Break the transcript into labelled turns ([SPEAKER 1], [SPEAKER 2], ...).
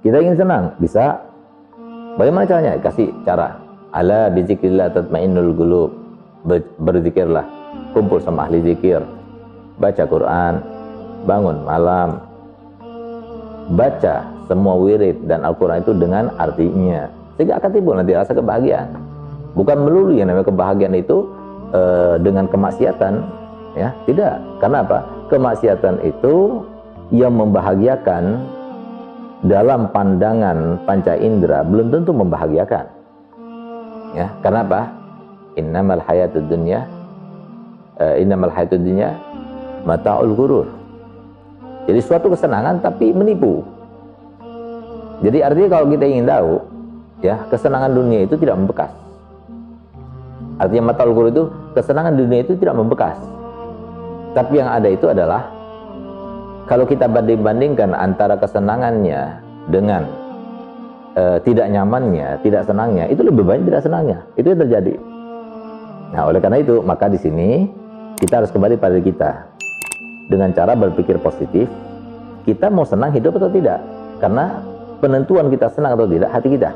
[SPEAKER 1] Kita ingin senang, bisa. Bagaimana caranya? Kasih cara. Ala bizikrillah tatmainnul qulub. Berzikirlah. Kumpul sama ahli zikir. Baca Quran. Bangun malam. Baca semua wirid dan Al-Quran itu dengan artinya. Sehingga akan timbul nanti rasa kebahagiaan. Bukan melulu yang namanya kebahagiaan itu uh, dengan kemaksiatan. ya Tidak. Karena apa? Kemaksiatan itu yang membahagiakan dalam pandangan panca indera belum tentu membahagiakan. Ya, karena apa? Innamal hayatud dunya uh, innamal hayatud dunya mataul ghurur. Jadi suatu kesenangan tapi menipu. Jadi artinya kalau kita ingin tahu, ya kesenangan dunia itu tidak membekas. Artinya mataul ghurur itu kesenangan dunia itu tidak membekas. Tapi yang ada itu adalah kalau kita banding-bandingkan antara kesenangannya dengan e, tidak nyamannya, tidak senangnya, itu lebih banyak tidak senangnya. Itu yang terjadi. Nah, oleh karena itu, maka di sini kita harus kembali pada kita dengan cara berpikir positif. Kita mau senang hidup atau tidak? Karena penentuan kita senang atau tidak hati kita.